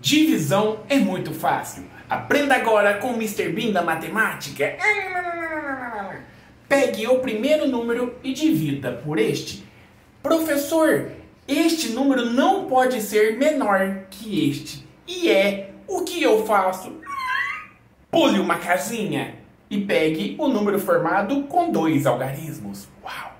Divisão é muito fácil. Aprenda agora com o Mr. Bean da matemática. Pegue o primeiro número e divida por este. Professor, este número não pode ser menor que este. E é o que eu faço? Pule uma casinha e pegue o número formado com dois algarismos. Uau!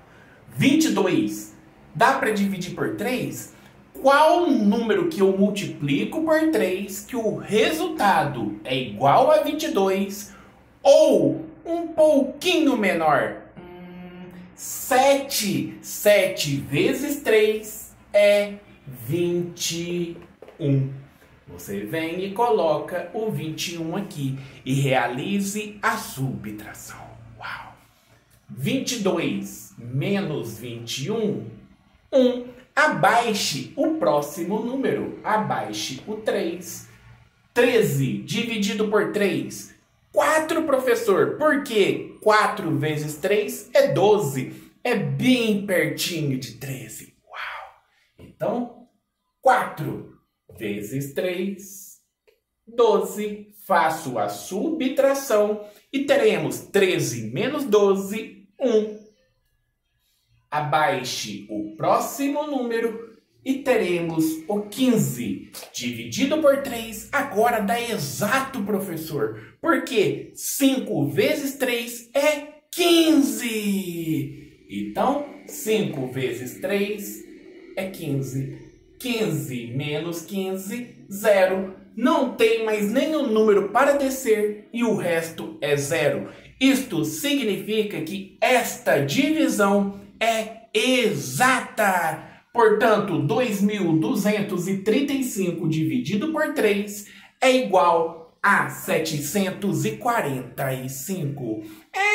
22. Dá para dividir por 3? Qual número que eu multiplico por 3 que o resultado é igual a 22 ou um pouquinho menor? Hum, 7. 7 vezes 3 é 21. Você vem e coloca o 21 aqui e realize a subtração. Uau! 22 menos 21, 1. Abaixe o próximo número. Abaixe o 3. 13 dividido por 3. 4, professor. Por quê? 4 vezes 3 é 12. É bem pertinho de 13. Uau! Então, 4 vezes 3, 12. Faço a subtração e teremos 13 menos 12, 1. Abaixe o próximo número e teremos o 15 dividido por 3. Agora dá exato, professor, porque 5 vezes 3 é 15. Então, 5 vezes 3 é 15. 15 menos 15, 0. Não tem mais nenhum número para descer e o resto é zero. Isto significa que esta divisão é exata. Portanto, 2.235 dividido por 3 é igual a 745. É